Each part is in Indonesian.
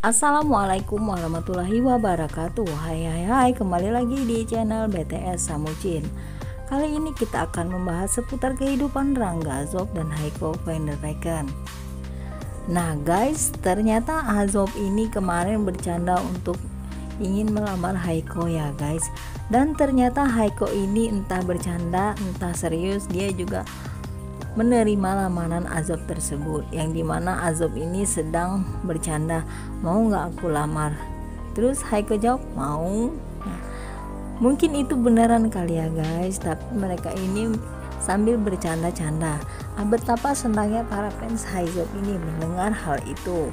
Assalamualaikum warahmatullahi wabarakatuh. Hai hai hai kembali lagi di channel BTS Samucin Kali ini kita akan membahas seputar kehidupan Rangga Azob dan Haiko Vanderweken Nah guys ternyata Azob ini kemarin bercanda untuk ingin melamar Haiko ya guys. Dan ternyata Haiko ini entah bercanda entah serius dia juga menerima lamaran Azob tersebut yang di mana Azob ini sedang bercanda. Mau nggak aku lamar? Terus Haiko jawab mau. Nah, mungkin itu beneran kali ya guys. Tapi mereka ini sambil bercanda-canda. Ah, betapa senangnya para fans Haizop ini mendengar hal itu.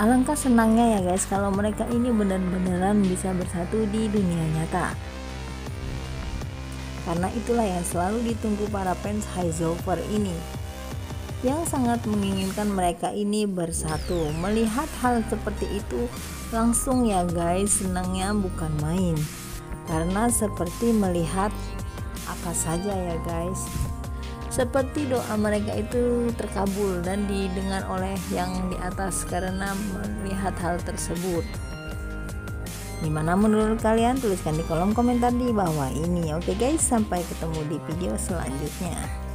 Alangkah senangnya ya guys kalau mereka ini benar-beneran bisa bersatu di dunia nyata karena itulah yang selalu ditunggu para fans Heizover ini. Yang sangat menginginkan mereka ini bersatu. Melihat hal seperti itu langsung ya guys senangnya bukan main. Karena seperti melihat apa saja ya guys. Seperti doa mereka itu terkabul dan didengar oleh yang di atas karena melihat hal tersebut Gimana menurut kalian? Tuliskan di kolom komentar di bawah ini. Oke guys, sampai ketemu di video selanjutnya.